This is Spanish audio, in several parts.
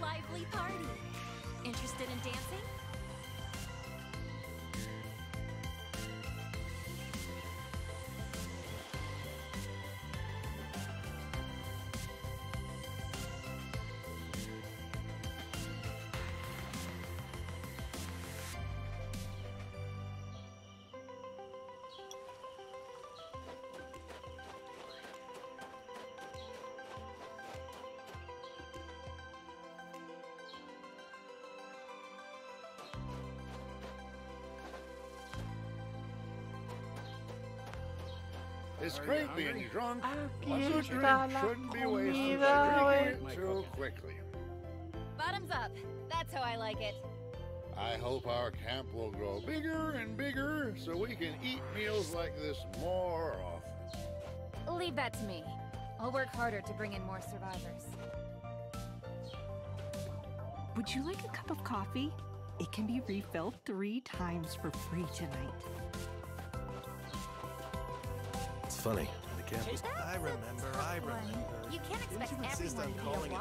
Lively party! Interested in dancing? It's great being drunk. Aquí Once a drink shouldn't be wasted by drinking it too quickly. Bottoms up. That's how I like it. I hope our camp will grow bigger and bigger so we can eat meals like this more often. Leave that to me. I'll work harder to bring in more survivors. Would you like a cup of coffee? It can be refilled three times for free tonight funny. I remember, I remember. You can't expect Didn't you insist on calling it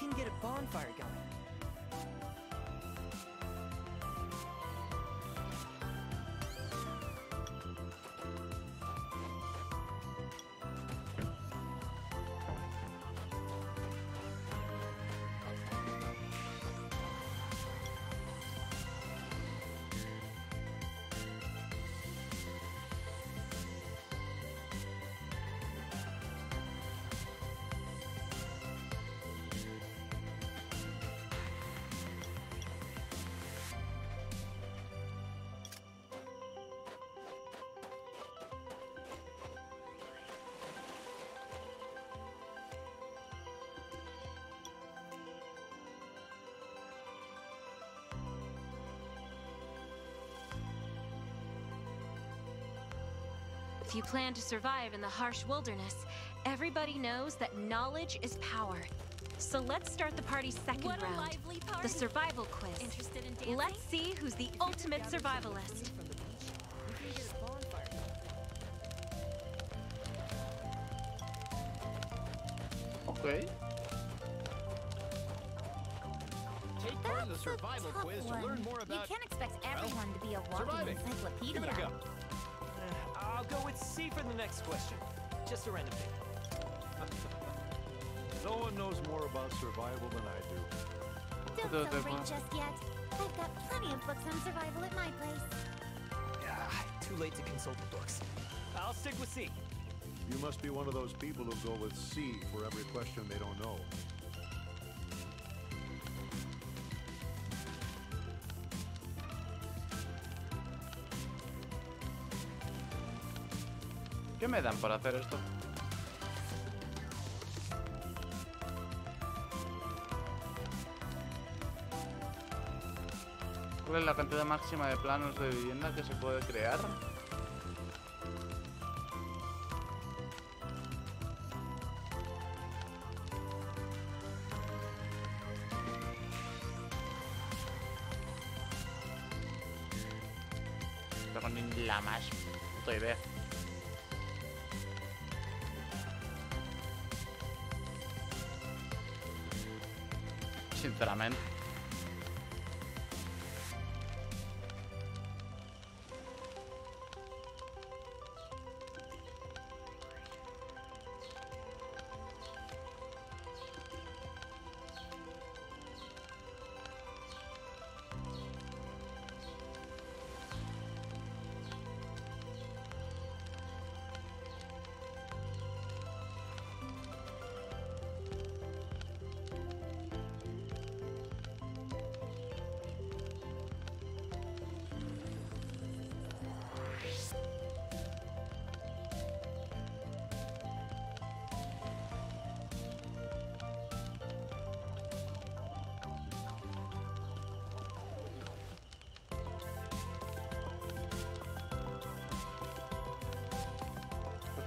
we can get a bonfire going. If you plan to survive in the harsh wilderness, everybody knows that knowledge is power. So let's start the party's second What a round. lively party. The survival quiz. Interested in dancing? Let's see who's the ultimate Gather some wood survivalist. From the beach, we can get a bonfire going. Ok. Take part in the survival quiz one. to learn more about. You can't expect everyone to be a walking surviving. encyclopedia. Give it a go. I'll go with C for the next question. Just a random pick. No one knows more about survival than I do. Don't Those are celebrate fun. just yet. I've got plenty of books on survival at my place. Ah, too late to consult the books. I'll stick with C. You must be one of those people who go with C for every question they don't know. ¿Qué me dan por hacer esto? ¿Cuál es la cantidad máxima de planos de vivienda que se puede crear? Sinceramente.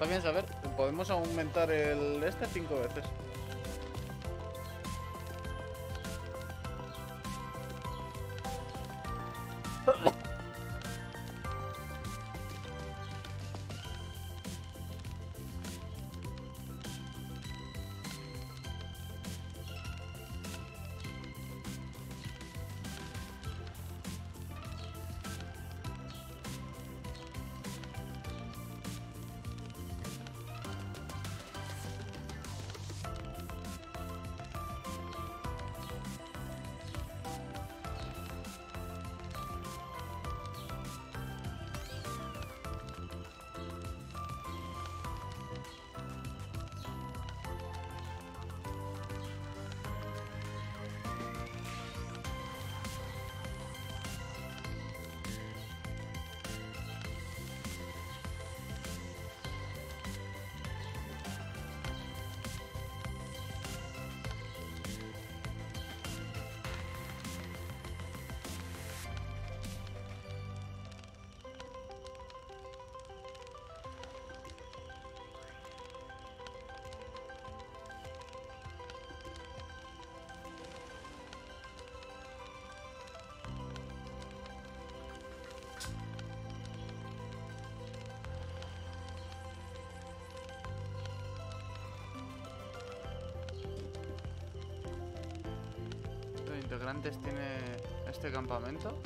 Está bien saber, podemos aumentar el este cinco veces. Integrantes tiene este campamento?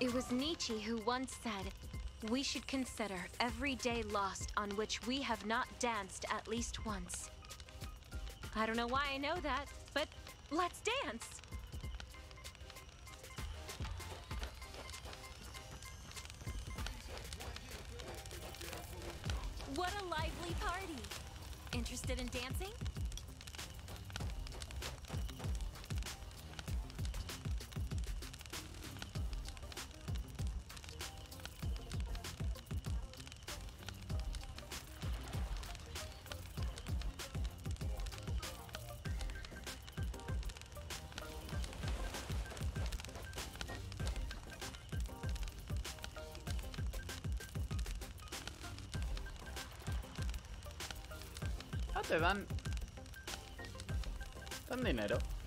It was Nietzsche who once said, We should consider every day lost on which we have not danced at least once. I don't know why I know that, but let's dance! What a lively party! Interested in dancing? Dan dinero.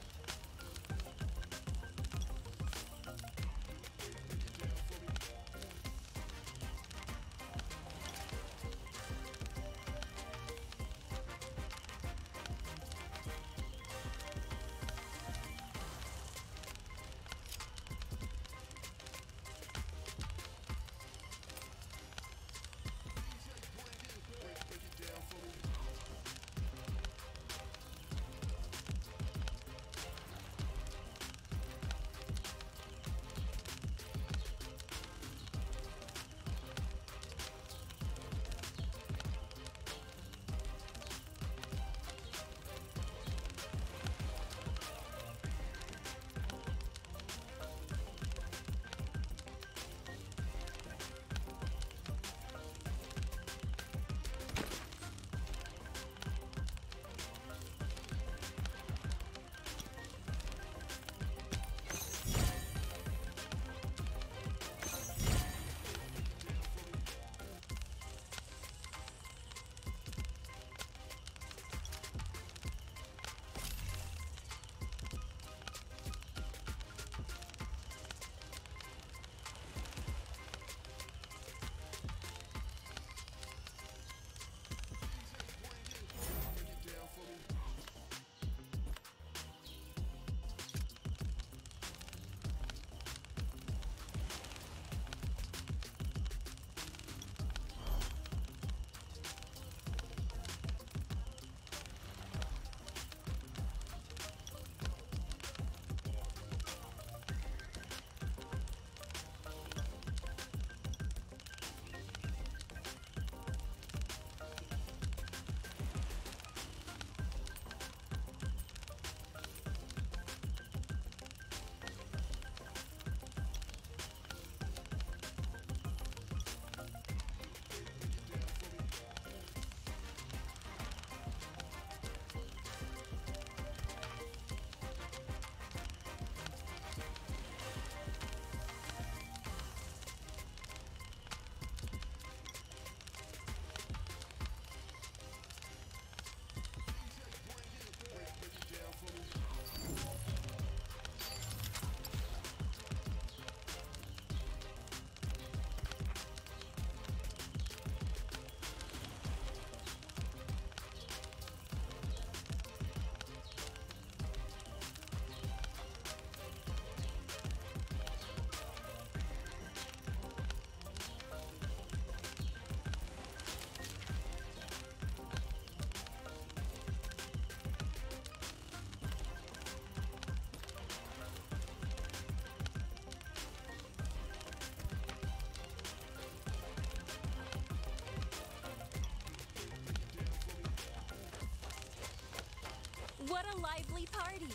Party.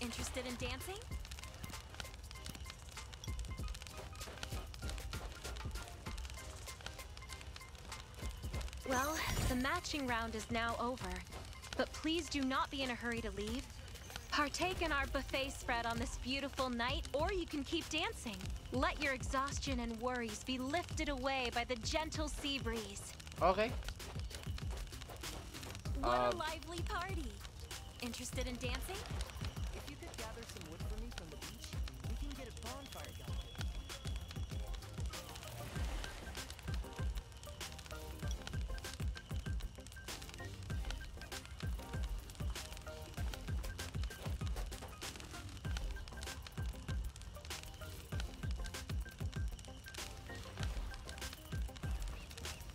Interested in dancing? Well, the matching round is now over. But please do not be in a hurry to leave. Partake in our buffet spread on this beautiful night, or you can keep dancing. Let your exhaustion and worries be lifted away by the gentle sea breeze. Ok. What Uh, a lively party! Interested in dancing? If you could gather some wood for me from the beach, we can get a bonfire going.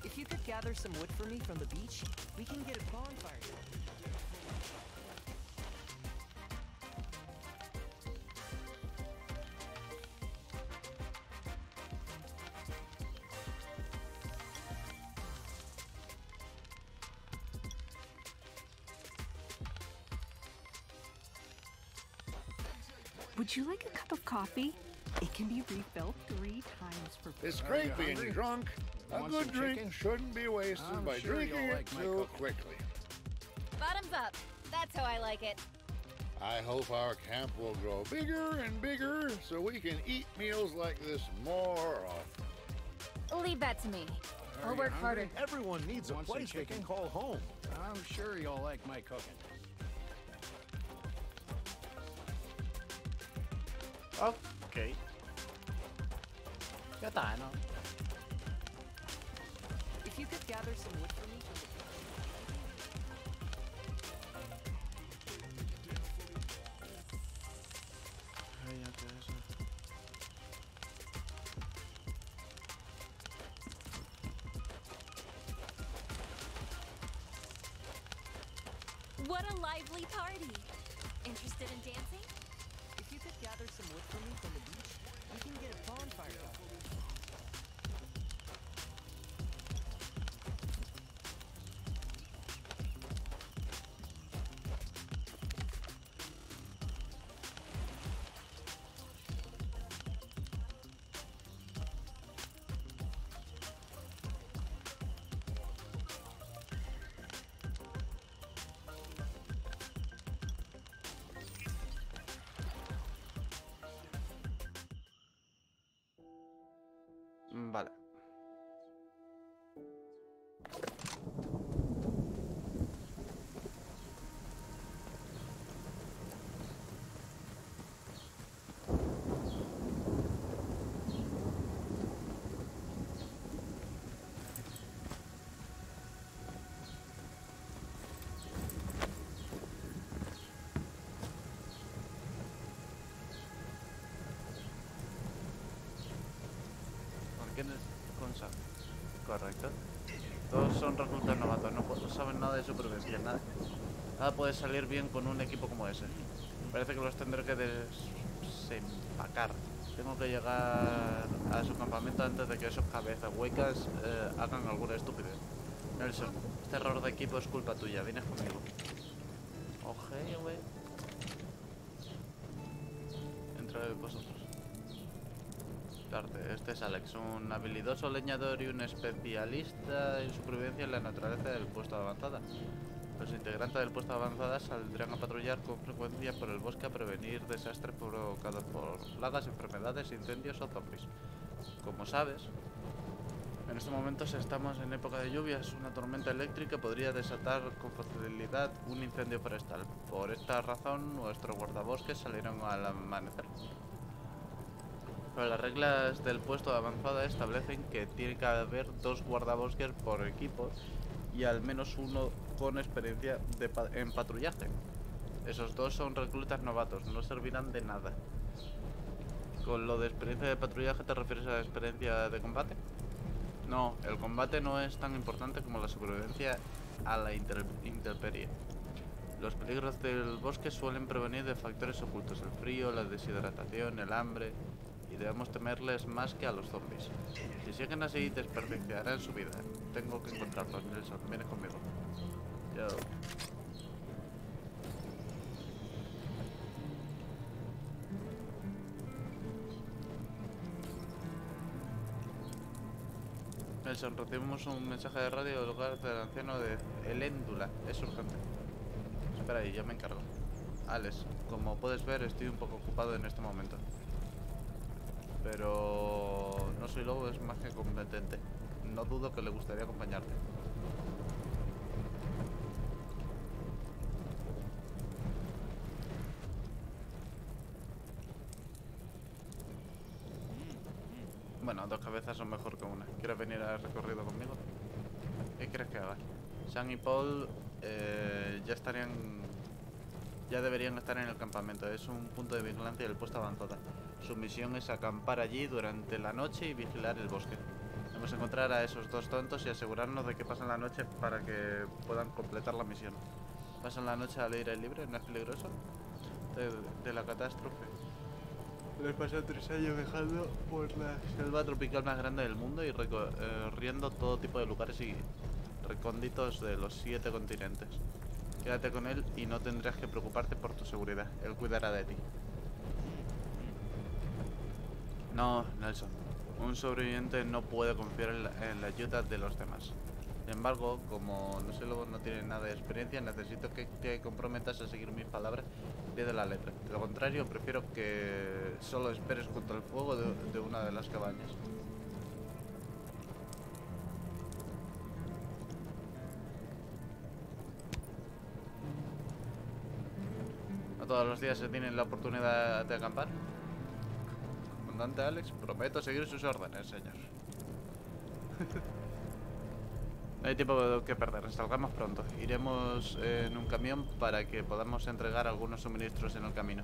If you could gather some wood for me from the beach, we can get a bonfire going. Would you like a cup of coffee? It can be refilled three times for free. It's great being hungry? drunk. A good drink chicken? shouldn't be wasted I'm by sure drinking you'll it like too quickly. Bottoms up. That's how I like it. I hope our camp will grow bigger and bigger so we can eat meals like this more often. Leave that to me. Are I'll work hungry? harder. Everyone needs a place they can call home. I'm sure you'll like my cooking. Ok. Ya está, ¿no? If you could gather some wood for me from the Vale. ¿Por quién es Consa? Correcto. Todos son reclutas novatos, no, saben nada de supervivencia, nada. Nada puede salir bien con un equipo como ese. Parece que los tendré que desempacar. Tengo que llegar a su campamento antes de que esos cabezas huecas eh, hagan alguna estupidez. Nelson, este error de equipo es culpa tuya, vienes conmigo. Oje, güey. Entre vosotros. Este es Alex, un habilidoso leñador y un especialista en supervivencia en la naturaleza del puesto de avanzada. Los integrantes del puesto de avanzada saldrán a patrullar con frecuencia por el bosque a prevenir desastres provocados por plagas, enfermedades, incendios o zombies. Como sabes, en estos momentos estamos en época de lluvias. Una tormenta eléctrica podría desatar con facilidad un incendio forestal. Por esta razón, nuestros guardabosques salieron al amanecer. Las reglas del puesto de avanzada establecen que tiene que haber dos guardabosques por equipo y al menos uno con experiencia en patrullaje. Esos dos son reclutas novatos, no servirán de nada. ¿Con lo de experiencia de patrullaje te refieres a la experiencia de combate? No, el combate no es tan importante como la supervivencia a la intemperie. Los peligros del bosque suelen provenir de factores ocultos, el frío, la deshidratación, el hambre, debemos temerles más que a los zombies. Si siguen así, desperdiciarán su vida. Tengo que encontrarlos, Nelson. Viene conmigo. Yo. Nelson, recibimos un mensaje de radio del hogar del anciano de Eléndula. Es urgente. Espera ahí, yo me encargo. Alex, como puedes ver, estoy un poco ocupado en este momento. Pero no soy lobo, es más que competente. No dudo que le gustaría acompañarte. Bueno, dos cabezas son mejor que una. ¿Quieres venir al recorrido conmigo? ¿Qué quieres que haga? Sam y Paul eh, ya estarían... Ya deberían estar en el campamento. Es un punto de vigilancia del puesto avanzada. Su misión es acampar allí durante la noche y vigilar el bosque. Debemos encontrar a esos dos tontos y asegurarnos de que pasan la noche para que puedan completar la misión. ¿Pasan la noche al aire libre? ¿No es peligroso? De, de la catástrofe. Les pasé tres años viajando por la selva tropical más grande del mundo y recorriendo todo tipo de lugares y recónditos de los siete continentes. Quédate con él y no tendrás que preocuparte por tu seguridad. Él cuidará de ti. No, Nelson. Un sobreviviente no puede confiar en la, ayuda de los demás. Sin embargo, como no sé luego no tiene nada de experiencia, necesito que te comprometas a seguir mis palabras pie de la letra. De lo contrario, prefiero que solo esperes junto al fuego de, de una de las cabañas. No todos los días se tiene la oportunidad de acampar. Alex, prometo seguir sus órdenes, señor. No hay tiempo que perder, salgamos pronto. Iremos en un camión para que podamos entregar algunos suministros en el camino.